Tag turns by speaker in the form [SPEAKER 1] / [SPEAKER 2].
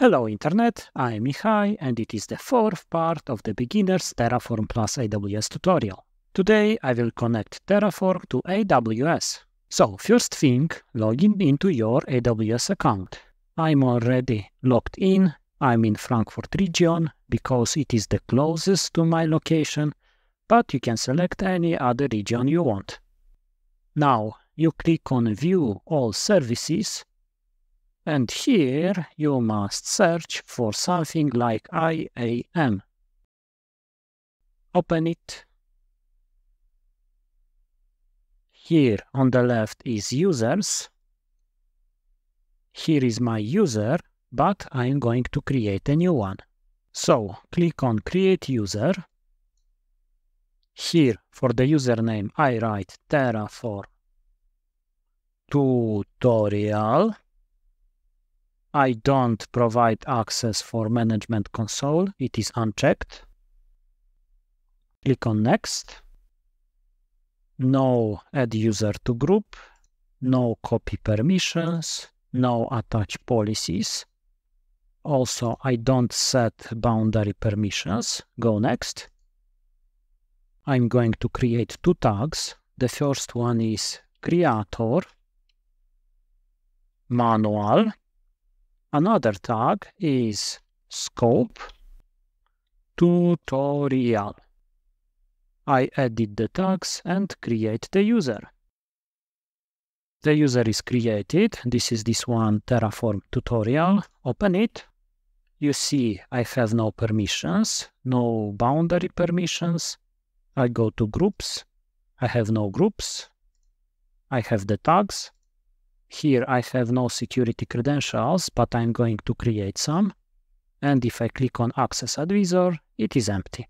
[SPEAKER 1] Hello Internet, I am Mihai and it is the fourth part of the beginner's Terraform plus AWS tutorial. Today I will connect Terraform to AWS. So first thing, login into your AWS account. I'm already logged in, I'm in Frankfurt region because it is the closest to my location, but you can select any other region you want. Now you click on view all services and here you must search for something like IAM. Open it. Here on the left is users. Here is my user, but I'm going to create a new one. So click on create user. Here for the username I write Terraform tutorial I don't provide access for management console. It is unchecked. Click on next. No add user to group. No copy permissions. No attach policies. Also, I don't set boundary permissions. Go next. I'm going to create two tags. The first one is creator manual Another tag is scope tutorial. I edit the tags and create the user. The user is created. This is this one Terraform tutorial. Open it. You see I have no permissions, no boundary permissions. I go to groups. I have no groups. I have the tags. Here I have no security credentials, but I'm going to create some. And if I click on Access Advisor, it is empty.